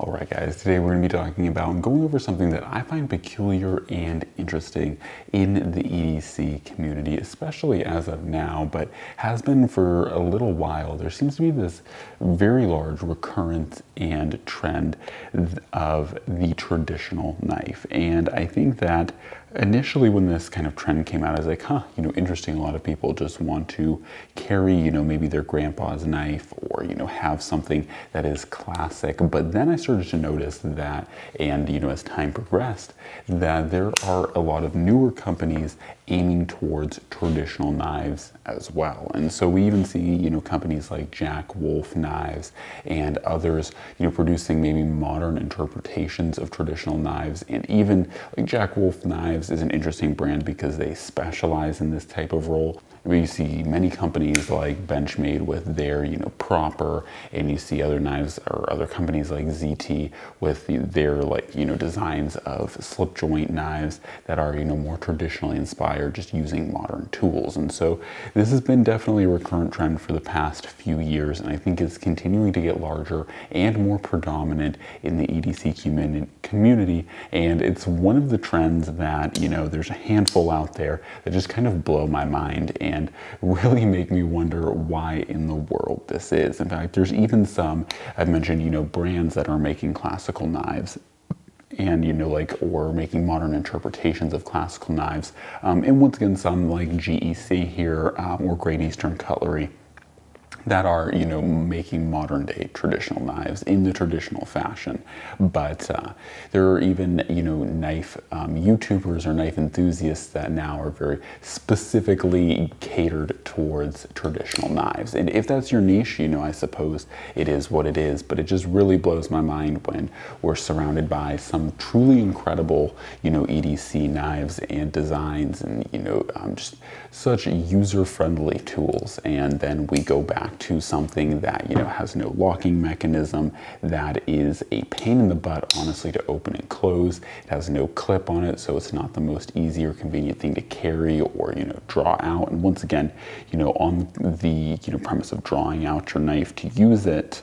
All right, guys, today we're going to be talking about going over something that I find peculiar and interesting in the EDC community, especially as of now, but has been for a little while. There seems to be this very large recurrence and trend of the traditional knife. And I think that initially when this kind of trend came out, I was like, huh, you know, interesting. A lot of people just want to carry, you know, maybe their grandpa's knife or, you know, have something that is classic. But then I started to notice that, and, you know, as time progressed, that there are a lot of newer companies aiming towards traditional knives as well. And so we even see, you know, companies like Jack Wolf Knives and others, you know, producing maybe modern interpretations of traditional knives. And even like Jack Wolf Knives is an interesting brand because they specialize in this type of role you see many companies like Benchmade with their, you know, proper, and you see other knives or other companies like ZT with their like, you know, designs of slip joint knives that are, you know, more traditionally inspired, just using modern tools. And so this has been definitely a recurrent trend for the past few years, and I think it's continuing to get larger and more predominant in the EDC community. And it's one of the trends that, you know, there's a handful out there that just kind of blow my mind. And and really make me wonder why in the world this is. In fact, there's even some, I've mentioned, you know, brands that are making classical knives and you know like or making modern interpretations of classical knives um, and once again some like GEC here um, or Great Eastern Cutlery that are, you know, making modern day traditional knives in the traditional fashion. But uh, there are even, you know, knife um, YouTubers or knife enthusiasts that now are very specifically catered towards traditional knives. And if that's your niche, you know, I suppose it is what it is. But it just really blows my mind when we're surrounded by some truly incredible, you know, EDC knives and designs and, you know, um, just such user-friendly tools. And then we go back to something that you know has no locking mechanism, that is a pain in the butt, honestly, to open and close. It has no clip on it, so it's not the most easy or convenient thing to carry or you know draw out. And once again, you know, on the you know premise of drawing out your knife to use it,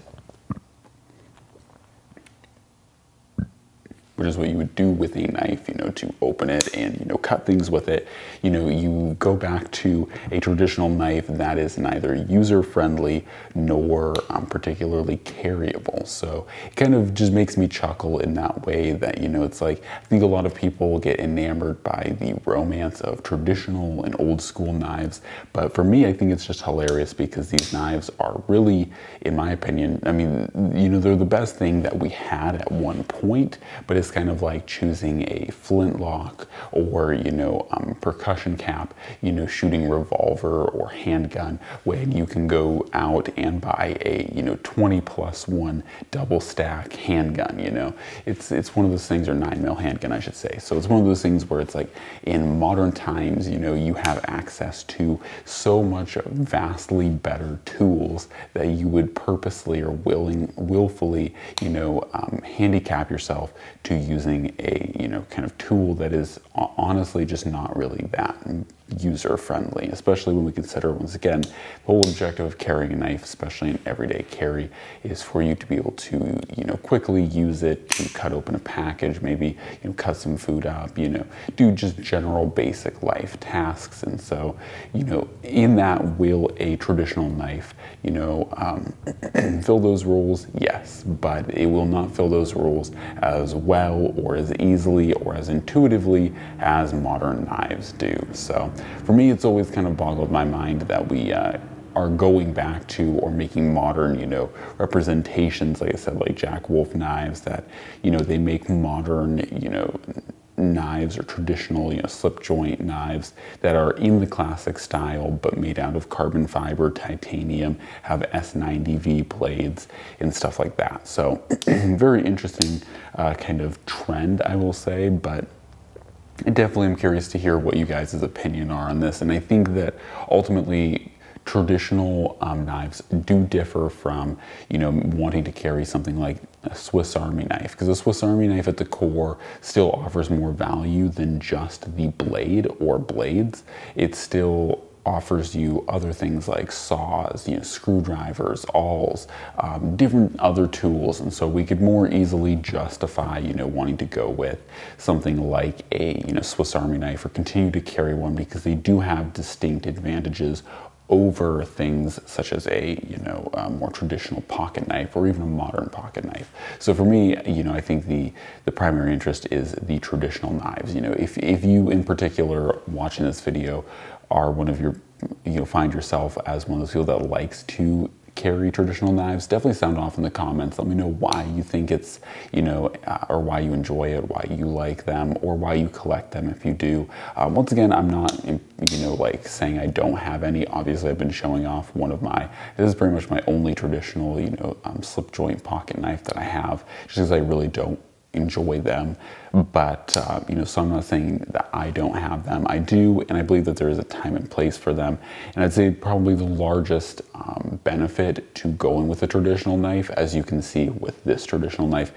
which is what you would do with a knife, you know, to open it and, you know, cut things with it. You know, you go back to a traditional knife that is neither user friendly nor um, particularly carryable. So it kind of just makes me chuckle in that way that, you know, it's like, I think a lot of people get enamored by the romance of traditional and old school knives. But for me, I think it's just hilarious because these knives are really, in my opinion, I mean, you know, they're the best thing that we had at one point, but it's kind of like choosing a flintlock or, you know, um, percussion cap, you know, shooting revolver or handgun when you can go out and buy a, you know, 20 plus one double stack handgun, you know. It's, it's one of those things, or nine mil handgun, I should say. So it's one of those things where it's like in modern times, you know, you have access to so much vastly better tools that you would purposely or willing, willfully, you know, um, handicap yourself to using a you know kind of tool that is honestly just not really that user friendly, especially when we consider once again the whole objective of carrying a knife, especially in everyday carry, is for you to be able to you know quickly use it to cut open a package, maybe you know cut some food up, you know do just general basic life tasks, and so you know in that will a traditional knife you know um, fill those roles? Yes, but it will not fill those roles as well or as easily or as intuitively as modern knives do. So for me, it's always kind of boggled my mind that we uh, are going back to or making modern, you know, representations, like I said, like Jack Wolf knives that, you know, they make modern, you know, knives or traditional, you know, slip joint knives that are in the classic style but made out of carbon fiber, titanium, have S90V blades and stuff like that. So very interesting uh, kind of trend, I will say, but I definitely am curious to hear what you guys' opinion are on this. And I think that ultimately traditional um, knives do differ from, you know, wanting to carry something like a Swiss Army knife because a Swiss Army knife at the core still offers more value than just the blade or blades. It's still offers you other things like saws, you know, screwdrivers, awls, um, different other tools. And so we could more easily justify, you know, wanting to go with something like a, you know, Swiss Army knife or continue to carry one because they do have distinct advantages over things such as a you know a more traditional pocket knife or even a modern pocket knife. So for me, you know, I think the the primary interest is the traditional knives. You know, if if you in particular watching this video are one of your you know find yourself as one of those people that likes to carry traditional knives, definitely sound off in the comments. Let me know why you think it's, you know, uh, or why you enjoy it, why you like them, or why you collect them if you do. Um, once again, I'm not, you know, like saying I don't have any. Obviously, I've been showing off one of my, this is pretty much my only traditional, you know, um, slip joint pocket knife that I have, just because I really don't enjoy them. But, uh, you know, so I'm not saying that I don't have them. I do, and I believe that there is a time and place for them. And I'd say probably the largest um, benefit to going with a traditional knife, as you can see with this traditional knife,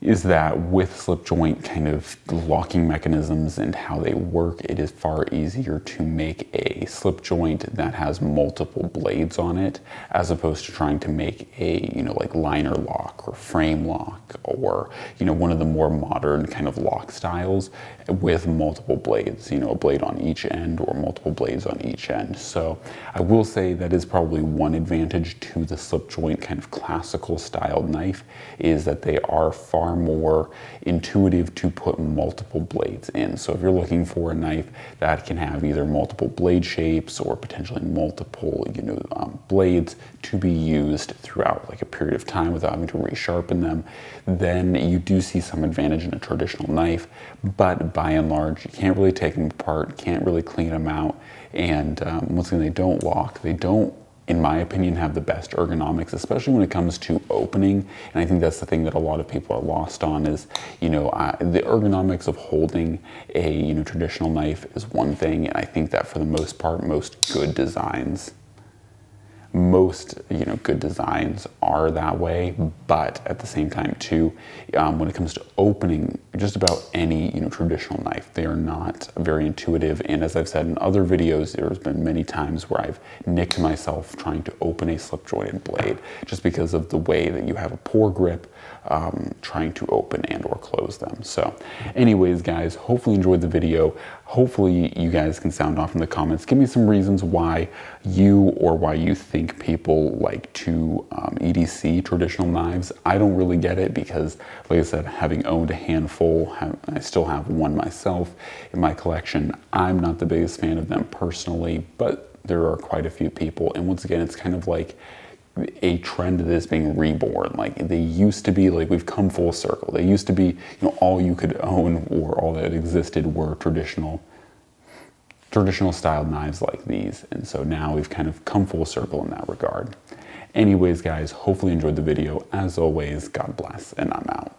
is that with slip joint kind of locking mechanisms and how they work, it is far easier to make a slip joint that has multiple blades on it, as opposed to trying to make a, you know, like liner lock or frame lock or, you know, one of the more modern kind of lock styles with multiple blades, you know, a blade on each end or multiple blades on each end. So I will say that is probably one advantage to the slip joint kind of classical style knife is that they are far far more intuitive to put multiple blades in. So if you're looking for a knife that can have either multiple blade shapes or potentially multiple, you know, um, blades to be used throughout like a period of time without having to resharpen them, then you do see some advantage in a traditional knife. But by and large, you can't really take them apart, can't really clean them out. And um, once again, they don't lock, they don't in my opinion, have the best ergonomics, especially when it comes to opening. And I think that's the thing that a lot of people are lost on is, you know, the ergonomics of holding a, you know, traditional knife is one thing. And I think that for the most part, most good designs most you know good designs are that way but at the same time too um, when it comes to opening just about any you know traditional knife they are not very intuitive. And as I've said in other videos there's been many times where I've nicked myself trying to open a slip jointed blade just because of the way that you have a poor grip um, trying to open and or close them. So anyways, guys, hopefully enjoyed the video. Hopefully you guys can sound off in the comments. Give me some reasons why you or why you think people like to um, EDC traditional knives. I don't really get it because, like I said, having owned a handful, I still have one myself in my collection. I'm not the biggest fan of them personally, but there are quite a few people. And once again, it's kind of like a trend that is being reborn. Like they used to be, like we've come full circle. They used to be, you know, all you could own or all that existed were traditional, traditional style knives like these. And so now we've kind of come full circle in that regard. Anyways, guys, hopefully enjoyed the video. As always, God bless, and I'm out.